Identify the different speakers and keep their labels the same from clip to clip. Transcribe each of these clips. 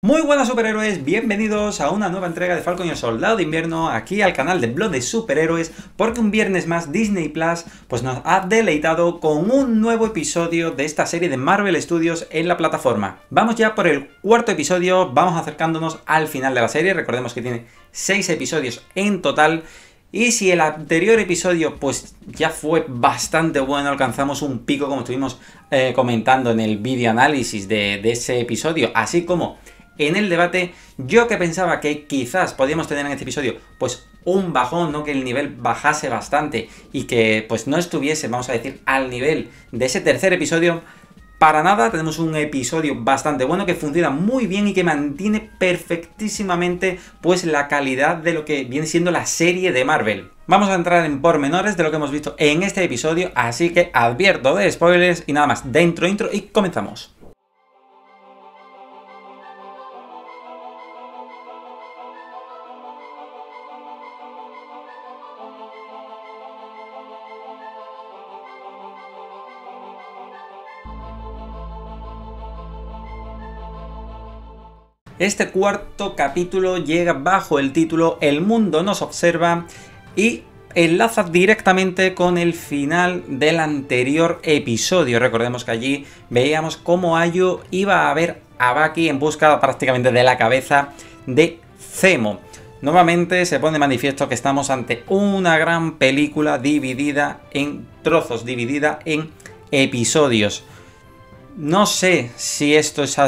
Speaker 1: Muy buenas superhéroes, bienvenidos a una nueva entrega de Falcon y el Soldado de Invierno aquí al canal de Blog de Superhéroes porque un viernes más Disney Plus pues nos ha deleitado con un nuevo episodio de esta serie de Marvel Studios en la plataforma. Vamos ya por el cuarto episodio, vamos acercándonos al final de la serie, recordemos que tiene 6 episodios en total y si el anterior episodio pues ya fue bastante bueno, alcanzamos un pico como estuvimos eh, comentando en el vídeo análisis de ese episodio, así como en el debate, yo que pensaba que quizás podíamos tener en este episodio, pues un bajón, ¿no? Que el nivel bajase bastante y que pues no estuviese, vamos a decir, al nivel de ese tercer episodio. Para nada, tenemos un episodio bastante bueno que funciona muy bien y que mantiene perfectísimamente pues la calidad de lo que viene siendo la serie de Marvel. Vamos a entrar en pormenores de lo que hemos visto en este episodio, así que advierto de spoilers y nada más, dentro intro y comenzamos. Este cuarto capítulo llega bajo el título El mundo nos observa y enlaza directamente con el final del anterior episodio. Recordemos que allí veíamos cómo Ayo iba a ver a Baki en busca prácticamente de la cabeza de Zemo. Nuevamente se pone manifiesto que estamos ante una gran película dividida en trozos, dividida en episodios. No sé si esto es,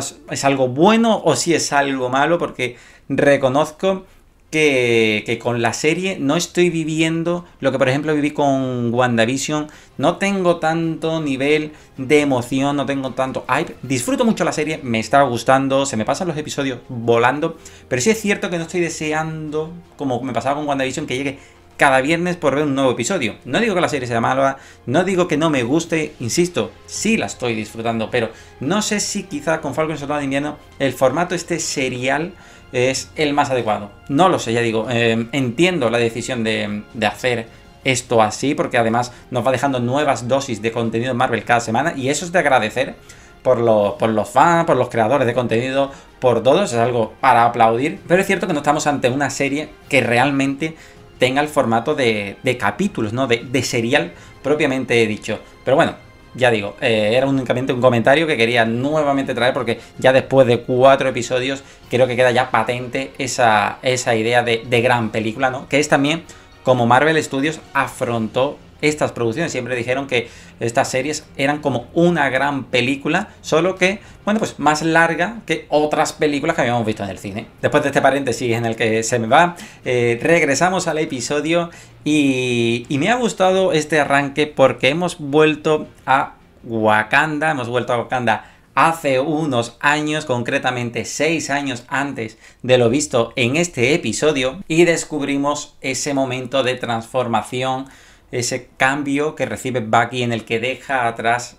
Speaker 1: algo bueno o si es algo malo, porque reconozco que, que, con la serie no estoy viviendo lo que por ejemplo viví con WandaVision. No tengo tanto nivel de emoción, no tengo tanto hype. Disfruto mucho la serie, me está gustando, se me pasan los episodios volando. Pero sí es cierto que no estoy deseando, como me pasaba con WandaVision, que llegue cada viernes por ver un nuevo episodio. No digo que la serie sea mala, no digo que no me guste, insisto, sí la estoy disfrutando, pero no sé si quizá con Falcon Soldado de Invierno el formato este serial es el más adecuado. No lo sé, ya digo, eh, entiendo la decisión de, hacer esto así, porque además nos va dejando nuevas dosis de contenido Marvel cada semana, y eso es de agradecer por los, por los fans, por los creadores de contenido, por todos, es algo para aplaudir, pero es cierto que no estamos ante una serie que realmente tenga el formato de, capítulos, ¿no? De, serial propiamente dicho. Pero bueno, ya digo, eh, era únicamente un comentario que quería nuevamente traer porque ya después de cuatro episodios creo que queda ya patente esa, esa idea de, de gran película, ¿no? Que es también como Marvel Studios afrontó estas producciones. Siempre dijeron que estas series eran como una gran película, solo que, bueno, pues más larga que otras películas que habíamos visto en el cine. Después de este paréntesis en el que se me va, eh, regresamos al episodio y, y me ha gustado este arranque porque hemos vuelto a Wakanda, hemos vuelto a Wakanda hace unos años, concretamente 6 años antes de lo visto en este episodio, y descubrimos ese momento de transformación ese cambio que recibe Bucky en el que deja atrás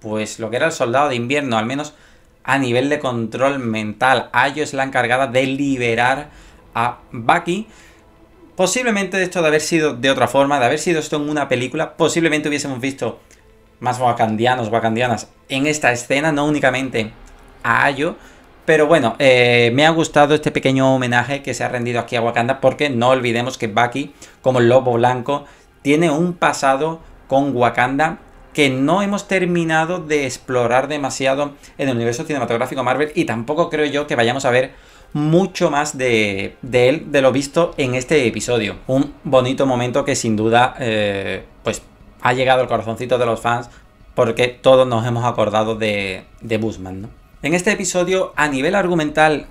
Speaker 1: pues lo que era el soldado de invierno, al menos a nivel de control mental. Ayo es la encargada de liberar a Bucky. Posiblemente esto de haber sido de otra forma, de haber sido esto en una película, posiblemente hubiésemos visto más wakandianos, wakandianas en esta escena, no únicamente a Ayo. Pero bueno, eh, me ha gustado este pequeño homenaje que se ha rendido aquí a Wakanda porque no olvidemos que Bucky, como el lobo blanco, tiene un pasado con Wakanda que no hemos terminado de explorar demasiado en el universo cinematográfico Marvel y tampoco creo yo que vayamos a ver mucho más de, él de lo visto en este episodio. Un bonito momento que sin duda eh, pues ha llegado al corazoncito de los fans porque todos nos hemos acordado de, de Busman. En este episodio a nivel argumental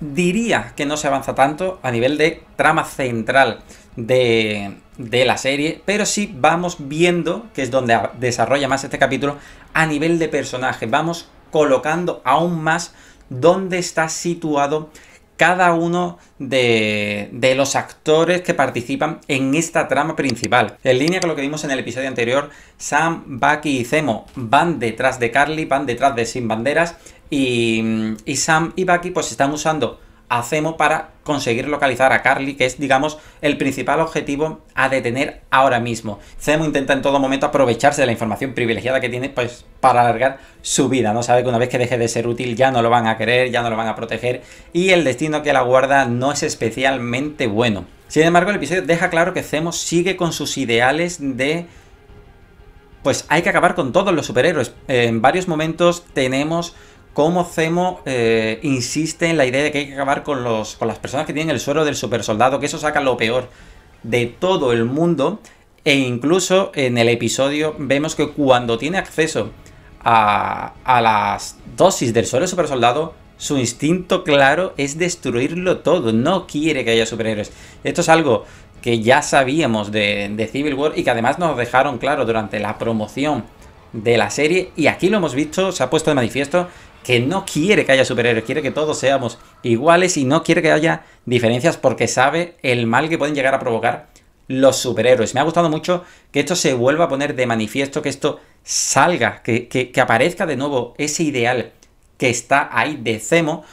Speaker 1: diría que no se avanza tanto a nivel de trama central de, de la serie, pero sí vamos viendo, que es donde desarrolla más este capítulo, a nivel de personaje. Vamos colocando aún más dónde está situado cada uno de, de, los actores que participan en esta trama principal. En línea con lo que vimos en el episodio anterior, Sam, Bucky y Zemo van detrás de Carly, van detrás de Sin Banderas y, y Sam y Bucky pues están usando hacemos para conseguir localizar a Carly, que es, digamos, el principal objetivo a detener ahora mismo. Zemo intenta en todo momento aprovecharse de la información privilegiada que tiene, pues, para alargar su vida, ¿no? Sabe que una vez que deje de ser útil ya no lo van a querer, ya no lo van a proteger, y el destino que la guarda no es especialmente bueno. Sin embargo, el episodio deja claro que Zemo sigue con sus ideales de... Pues hay que acabar con todos los superhéroes. En varios momentos tenemos cómo Zemo eh, insiste en la idea de que hay que acabar con, los, con las personas que tienen el suero del supersoldado, que eso saca lo peor de todo el mundo. E incluso en el episodio vemos que cuando tiene acceso a, a las dosis del suero del supersoldado, su instinto claro es destruirlo todo. No quiere que haya superhéroes. Esto es algo que ya sabíamos de, de Civil War y que además nos dejaron claro durante la promoción de la serie. Y aquí lo hemos visto, se ha puesto de manifiesto que no quiere que haya superhéroes, quiere que todos seamos iguales y no quiere que haya diferencias porque sabe el mal que pueden llegar a provocar los superhéroes. Me ha gustado mucho que esto se vuelva a poner de manifiesto, que esto salga, que, aparezca de nuevo ese ideal que está ahí de Zemo,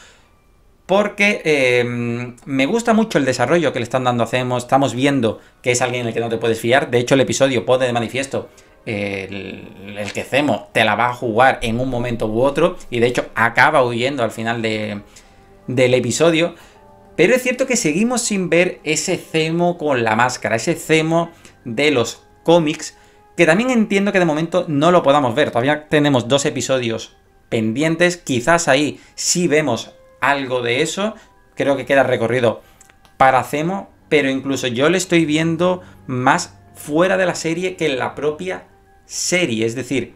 Speaker 1: porque em, me gusta mucho el desarrollo que le están dando a estamos viendo que es alguien en el que no te puedes fiar, de hecho el episodio pone de manifiesto el, que Zemo te la va a jugar en un momento u otro, y de hecho acaba huyendo al final del episodio. Pero es cierto que seguimos sin ver ese Zemo con la máscara, ese Zemo de los cómics, que también entiendo que de momento no lo podamos ver. Todavía tenemos dos episodios pendientes, quizás ahí sí vemos algo de eso. Creo que queda recorrido para Zemo, pero incluso yo le estoy viendo más fuera de la serie que en la propia serie. Es decir,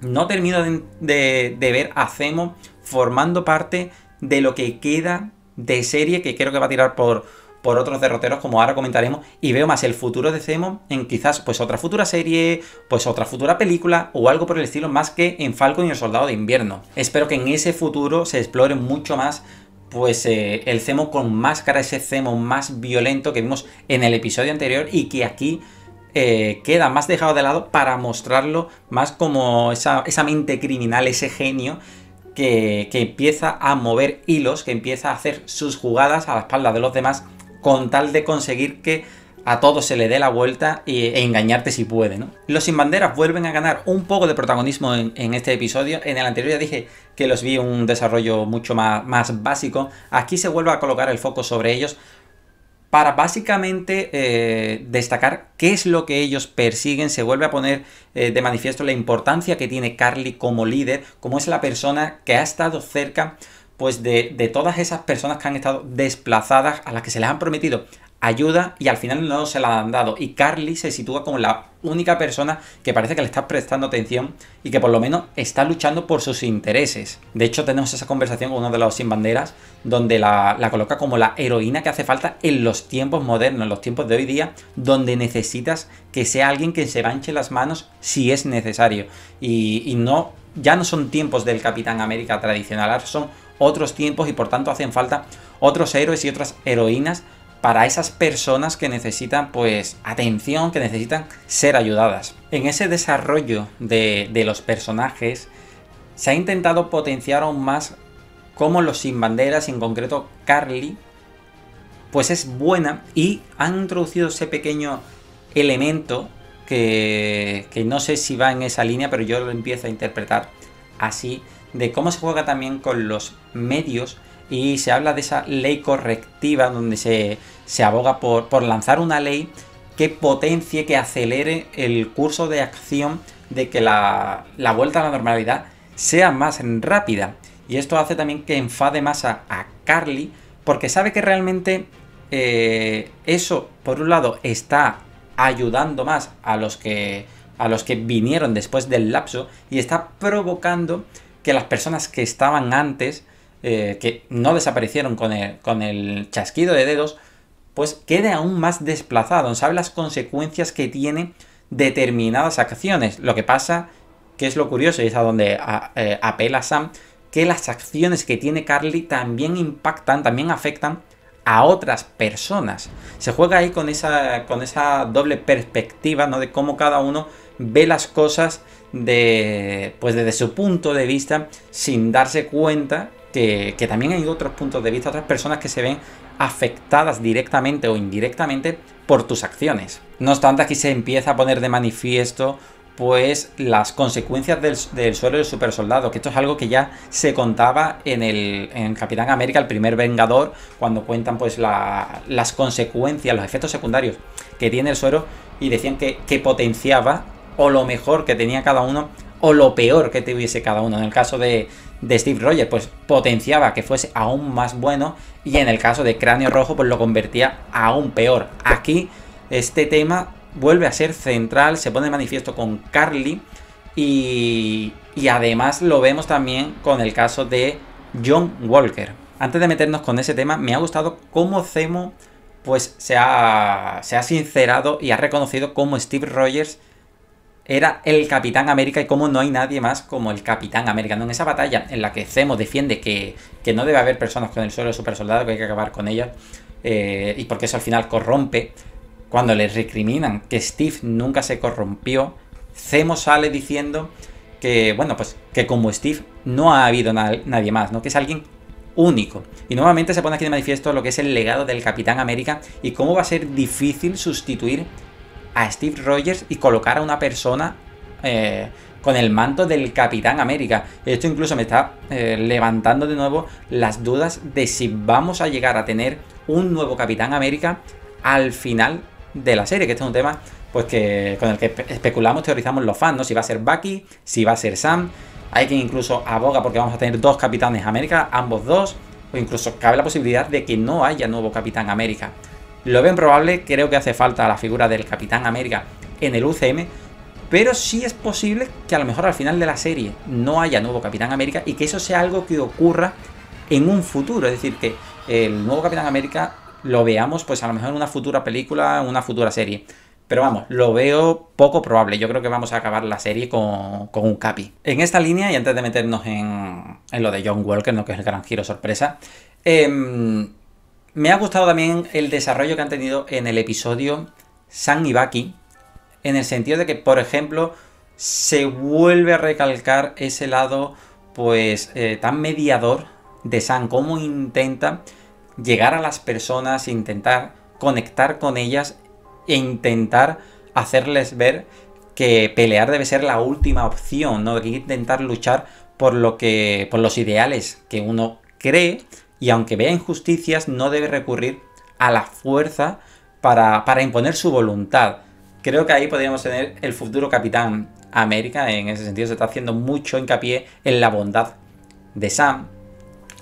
Speaker 1: no termino de, ver a Zemo formando parte de lo que queda de serie que creo que va a tirar por, por otros derroteros como ahora comentaremos y veo más el futuro de Zemo en quizás pues otra futura serie, pues otra futura película o algo por el estilo más que en Falcon y el Soldado de Invierno. Espero que en ese futuro se explore mucho más pues eh, el Zemo con máscara, ese Zemo más violento que vimos en el episodio anterior y que aquí eh, queda más dejado de lado para mostrarlo más como esa, mente criminal, ese genio que, empieza a mover hilos, que empieza a hacer sus jugadas a la espalda de los demás con tal de conseguir que a todos se le dé la vuelta e, engañarte si puede, ¿no? Los sin banderas vuelven a ganar un poco de protagonismo en, este episodio. En el anterior ya dije que los vi un desarrollo mucho más, más básico. Aquí se vuelve a colocar el foco sobre ellos para básicamente eh, destacar qué es lo que ellos persiguen. Se vuelve a poner eh, de manifiesto la importancia que tiene Carly como líder, como es la persona que ha estado cerca pues de, de todas esas personas que han estado desplazadas, a las que se les han prometido ayuda y al final no se la han dado. Y Carly se sitúa como la única persona que parece que le está prestando atención y que por lo menos está luchando por sus intereses. De hecho, tenemos esa conversación con uno de los sin banderas donde la, coloca como la heroína que hace falta en los tiempos modernos, en los tiempos de hoy día, donde necesitas que sea alguien que se manche las manos si es necesario. Y, y no, ya no son tiempos del Capitán América tradicional, ahora son otros tiempos y por tanto hacen falta otros héroes y otras heroínas para esas personas que necesitan pues atención, que necesitan ser ayudadas. En ese desarrollo de, los personajes se ha intentado potenciar aún más cómo los sin banderas, en concreto Carly, pues es buena y han introducido ese pequeño elemento que, que, no sé si va en esa línea, pero yo lo empiezo a interpretar así, de cómo se juega también con los medios y se habla de esa ley correctiva donde se, aboga por, lanzar una ley que potencie, que acelere el curso de acción de que la, vuelta a la normalidad sea más rápida. Y esto hace también que enfade más a, Carly porque sabe que realmente eh, eso, por un lado, está ayudando más a los que a los que vinieron después del lapso y está provocando que las personas que estaban antes eh, que no desaparecieron con el, con el chasquido de dedos, pues quede aún más desplazado, sabe las consecuencias que tiene determinadas acciones. Lo que pasa, que es lo curioso y es a donde eh, apela Sam, que las acciones que tiene Carly también impactan, también afectan a otras personas. Se juega ahí con esa, con esa doble perspectiva, ¿no? De cómo cada uno ve las cosas de, pues desde su punto de vista sin darse cuenta que, que también hay otros puntos de vista, otras personas que se ven afectadas directamente o indirectamente por tus acciones. No obstante, aquí se empieza a poner de manifiesto pues las consecuencias del, suelo del super soldado, que esto es algo que ya se contaba en el en Capitán América, el primer Vengador, cuando cuentan pues las consecuencias, los efectos secundarios que tiene el suero y decían que, que, potenciaba o lo mejor que tenía cada uno o lo peor que tuviese cada uno. En el caso de, Steve Rogers, pues potenciaba que fuese aún más bueno y en el caso de Cráneo Rojo, pues lo convertía aún peor. Aquí este tema vuelve a ser central, se pone manifiesto con Carly y, y además lo vemos también con el caso de John Walker. Antes de meternos con ese tema, me ha gustado cómo Zemo pues se ha, se ha sincerado y ha reconocido cómo Steve Rogers era el Capitán América y cómo no hay nadie más como el Capitán América. En esa batalla en la que Zemo defiende que, que no debe haber personas con el suelo de super soldado, que hay que acabar con ellas, eh, y porque eso al final corrompe, cuando le recriminan que Steve nunca se corrompió, Zemo sale diciendo que, bueno, pues que como Steve no ha habido nadie más, ¿no? Que es alguien único. Y nuevamente se pone aquí de manifiesto lo que es el legado del Capitán América y cómo va a ser difícil sustituir a Steve Rogers y colocar a una persona eh, con el manto del Capitán América. Esto incluso me está eh, levantando de nuevo las dudas de si vamos a llegar a tener un nuevo Capitán América al final de la serie, que este es un tema pues que con el que especulamos, teorizamos los fans, ¿no? Si va a ser Bucky, si va a ser Sam. Hay quien incluso aboga porque vamos a tener dos Capitanes América, ambos dos. O incluso cabe la posibilidad de que no haya nuevo Capitán América. Lo ven probable, creo que hace falta la figura del Capitán América en el UCM. Pero sí es posible que a lo mejor al final de la serie no haya nuevo Capitán América y que eso sea algo que ocurra en un futuro. Es decir, que el nuevo Capitán América lo veamos pues a lo mejor en una futura película, en una futura serie. Pero vamos, lo veo poco probable. Yo creo que vamos a acabar la serie con, un capi. En esta línea, y antes de meternos en, lo de John Walker, ¿no? que es el gran giro sorpresa, em, me ha gustado también el desarrollo que han tenido en el episodio y Bucky. En el sentido de que, por ejemplo, se vuelve a recalcar ese lado, pues, eh, tan mediador de Sam. Cómo intenta llegar a las personas, intentar conectar con ellas e intentar hacerles ver que pelear debe ser la última opción, ¿no? Hay que intentar luchar por lo que. por los ideales que uno cree. Y aunque vea injusticias, no debe recurrir a la fuerza para, para imponer su voluntad. Creo que ahí podríamos tener el futuro Capitán América. En ese sentido, se está haciendo mucho hincapié en la bondad de Sam,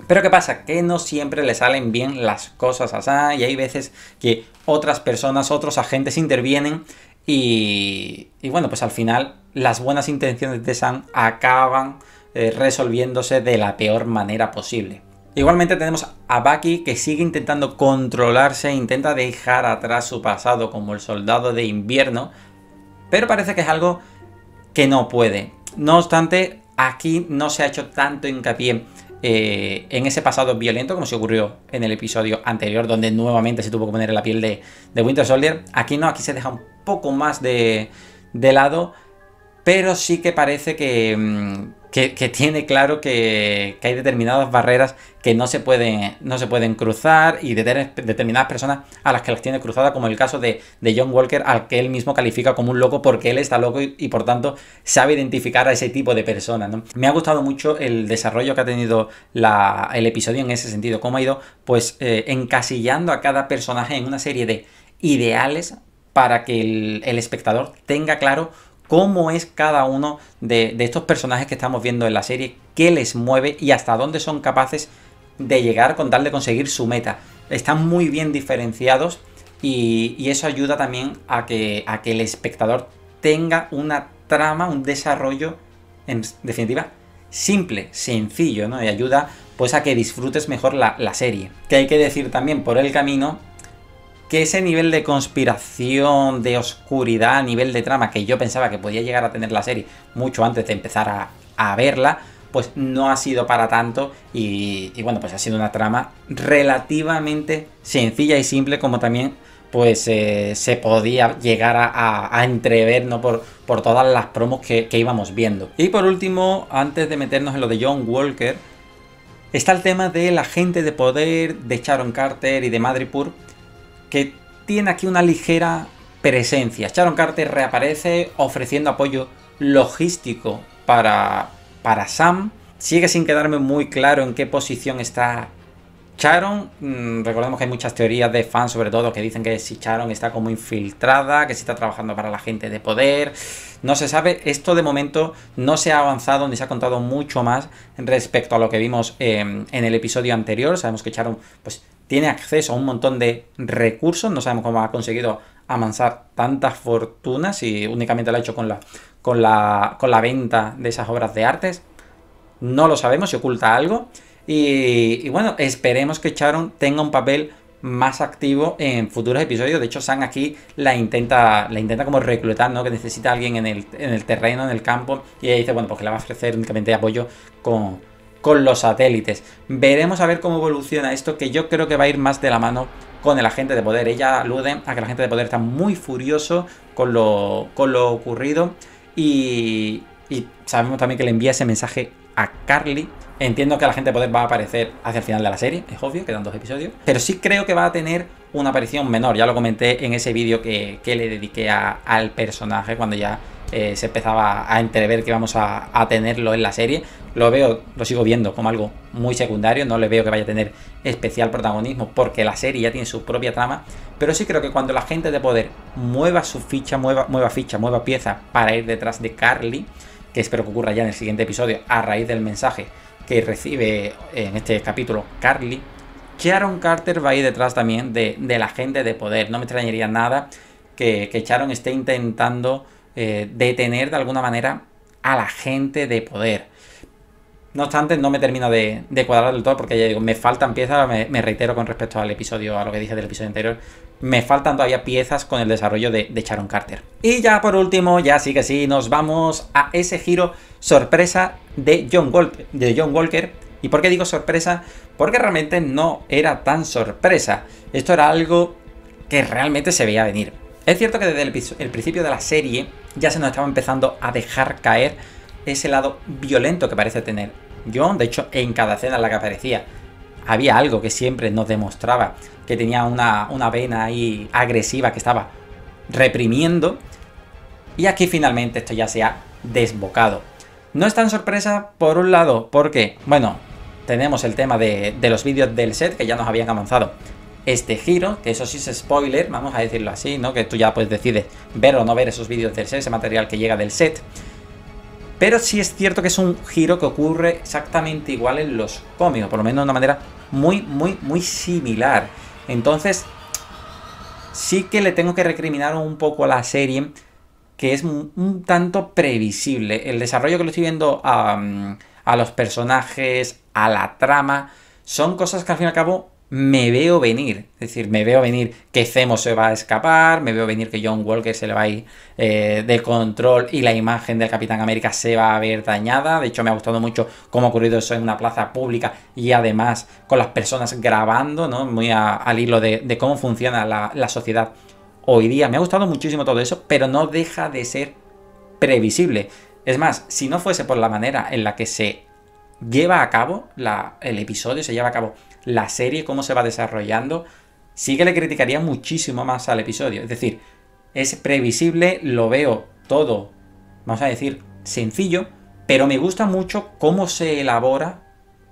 Speaker 1: pero ¿qué pasa? Que no siempre le salen bien las cosas así y hay veces que otras personas, otros agentes intervienen y, y bueno, pues al final las buenas intenciones de Sam acaban eh, resolviéndose de la peor manera posible. Igualmente tenemos a Bucky que sigue intentando controlarse, intenta dejar atrás su pasado como el soldado de invierno, pero parece que es algo que no puede. No obstante, aquí no se ha hecho tanto hincapié eh, en ese pasado violento, como se ocurrió en el episodio anterior, donde nuevamente se tuvo que poner en la piel de, Winter Soldier. Aquí no, aquí se deja un poco más de, de lado, pero sí que parece que, que, tiene claro que, hay determinadas barreras que no se pueden, no se pueden cruzar y determinadas personas a las que las tiene cruzadas, como el caso de, John Walker, al que él mismo califica como un loco porque él está loco y, por tanto sabe identificar a ese tipo de personas. Me ha gustado mucho el desarrollo que ha tenido el episodio en ese sentido, cómo ha ido pues eh, encasillando a cada personaje en una serie de ideales para que el espectador tenga claro cómo es cada uno de, estos personajes que estamos viendo en la serie, qué les mueve y hasta dónde son capaces de llegar con tal de conseguir su meta. Están muy bien diferenciados y, eso ayuda también a que, el espectador tenga una trama, un desarrollo, en definitiva, simple, sencillo, ¿no? Y ayuda pues a que disfrutes mejor la, la serie. Que hay que decir también por el camino que ese nivel de conspiración, de oscuridad, nivel de trama que yo pensaba que podía llegar a tener la serie mucho antes de empezar a, verla, pues no ha sido para tanto y, bueno, pues ha sido una trama relativamente sencilla y simple como también pues eh, se podía llegar a, entrever ¿no? por, por todas las promos que, que íbamos viendo. Y por último, antes de meternos en lo de John Walker, está el tema de la gente de poder de Sharon Carter y de Madripoor, que tiene aquí una ligera presencia. Sharon Carter reaparece ofreciendo apoyo logístico para, para Sam. Sigue sin quedarme muy claro en qué posición está Sharon. Mm, recordemos que hay muchas teorías de fans, sobre todo, que dicen que si Sharon está como infiltrada, que si está trabajando para la gente de poder. No se sabe. Esto de momento no se ha avanzado ni se ha contado mucho más respecto a lo que vimos em, en el episodio anterior. Sabemos que Sharon pues, tiene acceso a un montón de recursos. No sabemos cómo ha conseguido amansar tantas fortunas y únicamente lo ha hecho con la, con la, con la venta de esas obras de artes. No lo sabemos si oculta algo. Y, bueno, esperemos que Sharon tenga un papel más activo en futuros episodios. De hecho, Sam aquí la intenta, la intenta como reclutar, ¿no? Que necesita a alguien en el, en el terreno, en el campo. Y ella dice, bueno, pues que le va a ofrecer únicamente apoyo con, con los satélites. Veremos a ver cómo evoluciona esto, que yo creo que va a ir más de la mano con el agente de poder. Ella alude a que el agente de poder está muy furioso con lo, con lo ocurrido y, y sabemos también que le envía ese mensaje a Carly. Entiendo que la gente de poder va a aparecer hacia el final de la serie, es obvio, quedan dos episodios. Pero sí creo que va a tener una aparición menor. Ya lo comenté en ese vídeo que, le dediqué al personaje cuando ya eh, se empezaba a entrever que íbamos a, a, tenerlo en la serie. Lo veo, lo sigo viendo como algo muy secundario, no le veo que vaya a tener especial protagonismo porque la serie ya tiene su propia trama. Pero sí creo que cuando la gente de poder mueva su ficha, mueva, mueva ficha, mueva pieza para ir detrás de Carly, que espero que ocurra ya en el siguiente episodio a raíz del mensaje que recibe en este capítulo Carly, Sharon Carter va a ir detrás también de, la gente de poder. No me extrañaría nada que, que Sharon esté intentando eh, detener de alguna manera a la gente de poder. No obstante, no me termino de, cuadrar del todo porque ya digo, me faltan piezas, me, reitero con respecto al episodio, a lo que dije del episodio anterior, me faltan todavía piezas con el desarrollo de, de Sharon Carter. Y ya por último, ya sí que sí, nos vamos a ese giro sorpresa de John, Walker, de John Walker. ¿Y por qué digo sorpresa? Porque realmente no era tan sorpresa. Esto era algo que realmente se veía venir. Es cierto que desde el, principio de la serie ya se nos estaba empezando a dejar caer ese lado violento que parece tener John. De hecho, en cada escena en la que aparecía había algo que siempre nos demostraba que tenía una, una vena ahí agresiva que estaba reprimiendo. Y aquí finalmente esto ya se ha desbocado. No es tan sorpresa por un lado, porque, bueno, tenemos el tema de, de los vídeos del set que ya nos habían avanzado este giro, que eso sí es spoiler, vamos a decirlo así, ¿no? Que tú ya pues decides ver o no ver esos vídeos del set, ese material que llega del set. Pero sí es cierto que es un giro que ocurre exactamente igual en los cómics, por lo menos de una manera muy, muy, muy similar. Entonces, sí que le tengo que recriminar un poco a la serie, que es un, tanto previsible. El desarrollo que lo estoy viendo a, a los personajes, a la trama, son cosas que al fin y al cabo me veo venir. Es decir, me veo venir que Zemo se va a escapar, me veo venir que John Walker se le va a ir eh, de control y la imagen del Capitán América se va a ver dañada. De hecho, me ha gustado mucho cómo ha ocurrido eso en una plaza pública y además con las personas grabando, ¿no? Muy al hilo de, cómo funciona la sociedad hoy día. Me ha gustado muchísimo todo eso, pero no deja de ser previsible. Es más, si no fuese por la manera en la que se lleva a cabo el episodio, se lleva a cabo la serie, cómo se va desarrollando, sí que le criticaría muchísimo más al episodio. Es decir, es previsible, lo veo todo, vamos a decir, sencillo, pero me gusta mucho cómo se elabora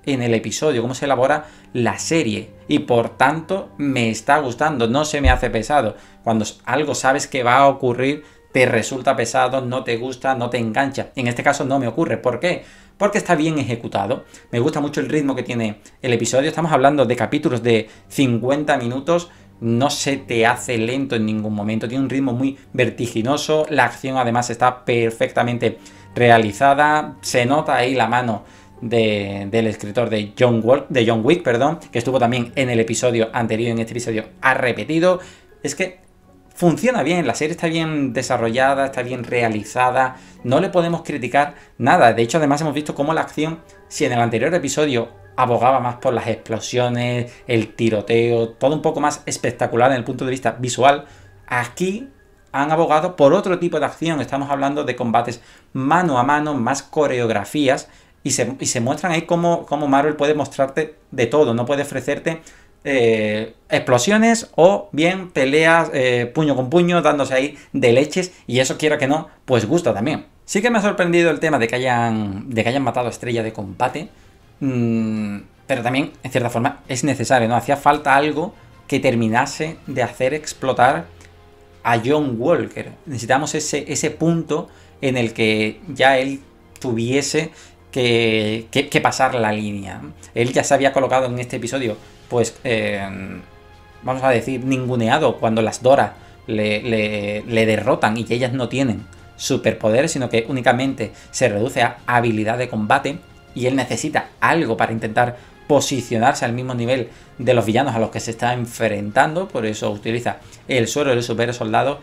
Speaker 1: en el episodio, cómo se elabora la serie. Y por tanto, me está gustando, no se me hace pesado. Cuando algo sabes que va a ocurrir, te resulta pesado, no te gusta, no te engancha. En este caso no me ocurre. ¿Por qué? porque está bien ejecutado. Me gusta mucho el ritmo que tiene el episodio. Estamos hablando de capítulos de 50 minutos. No se te hace lento en ningún momento. Tiene un ritmo muy vertiginoso. La acción además está perfectamente realizada. Se nota ahí la mano del escritor de John, de John Wick, perdón, que estuvo también en el episodio anterior, en este episodio ha repetido. Es que funciona bien, la serie está bien desarrollada, está bien realizada, no le podemos criticar nada. De hecho, además hemos visto cómo la acción, si en el anterior episodio abogaba más por las explosiones, el tiroteo, todo un poco más espectacular en el punto de vista visual, aquí han abogado por otro tipo de acción. Estamos hablando de combates mano a mano, más coreografías Y se, muestran ahí cómo, cómo, Marvel puede mostrarte de todo, no puede ofrecerte eh, explosiones o bien peleas eh, puño con puño, dándose ahí de leches, y eso quiera que no, pues gusta también. Sí que me ha sorprendido el tema de que hayan, de que hayan matado a Estrella de combate, mm, pero también, en cierta forma, es necesario, ¿no? Hacía falta algo que terminase de hacer explotar a John Walker. Necesitamos ese, ese punto en el que ya él tuviese que, que, pasar la línea. Él ya se había colocado en este episodio, pues, vamos a decir, ninguneado cuando las Dora le, le, derrotan y que ellas no tienen superpoderes, sino que únicamente se reduce a habilidad de combate y él necesita algo para intentar posicionarse al mismo nivel de los villanos a los que se está enfrentando, por eso utiliza el suero del super soldado,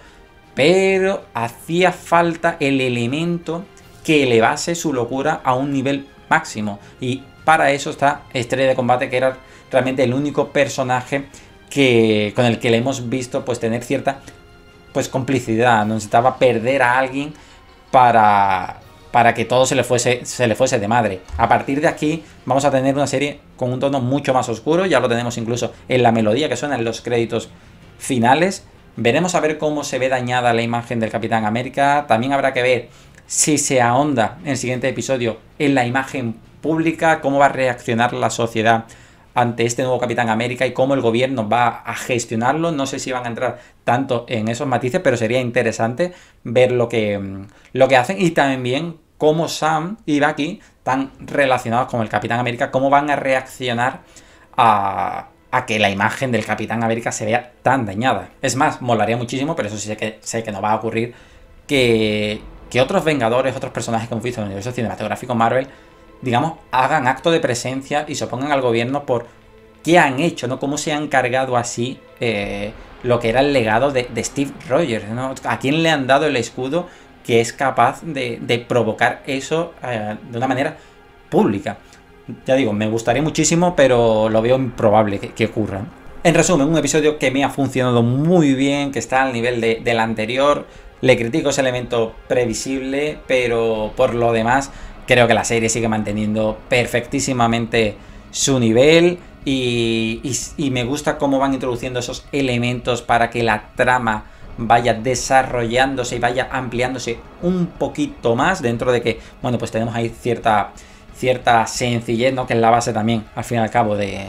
Speaker 1: pero hacía falta el elemento que elevase su locura a un nivel máximo. Y para eso está Estrella de Combate, que era realmente el único personaje que, con el que le hemos visto pues tener cierta pues complicidad, no necesitaba perder a alguien para, para que todo se le, fuese, se le fuese de madre. A partir de aquí vamos a tener una serie con un tono mucho más oscuro, ya lo tenemos incluso en la melodía que suena en los créditos finales. Veremos a ver cómo se ve dañada la imagen del Capitán América. También habrá que ver si se ahonda en el siguiente episodio en la imagen pública, cómo va a reaccionar la sociedad ante este nuevo Capitán América y cómo el gobierno va a gestionarlo. No sé si van a entrar tanto en esos matices, pero sería interesante ver lo que, lo que hacen y también cómo Sam y Bucky están relacionados con el Capitán América, cómo van a reaccionar a, que la imagen del Capitán América se vea tan dañada. Es más, molaría muchísimo, pero eso sí sé que, sé que no va a ocurrir, que, que otros Vengadores, otros personajes que hemos visto en el universo cinematográfico Marvel, digamos, hagan acto de presencia y se opongan al gobierno por qué han hecho, ¿no? Cómo se han cargado así eh, lo que era el legado de, Steve Rogers. ¿A quién le han dado el escudo que es capaz de, provocar eso eh, de una manera pública. Ya digo, me gustaría muchísimo, pero lo veo improbable que, ocurra. En resumen, un episodio que me ha funcionado muy bien, que está al nivel del anterior. Le critico ese elemento previsible, pero por lo demás creo que la serie sigue manteniendo perfectísimamente su nivel y me gusta cómo van introduciendo esos elementos para que la trama vaya desarrollándose y vaya ampliándose un poquito más dentro de que, bueno, pues tenemos ahí cierta, cierta sencillez, ¿no? Que es la base también, al fin y al cabo, de,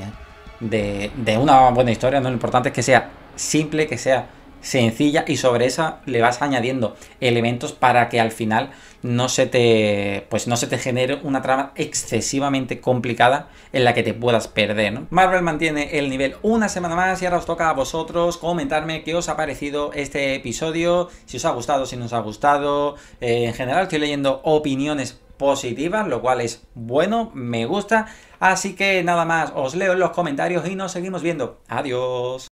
Speaker 1: de, de una buena historia, ¿no? Lo importante es que sea simple, que sea sencilla y sobre esa le vas añadiendo elementos para que al final no se te pues no se te genere una trama excesivamente complicada en la que te puedas perder. Marvel mantiene el nivel una semana más y ahora os toca a vosotros comentarme qué os ha parecido este episodio, si os ha gustado, si no os ha gustado. Eh, en general estoy leyendo opiniones positivas, lo cual es bueno, me gusta. Así que nada más, os leo en los comentarios y nos seguimos viendo. Adiós.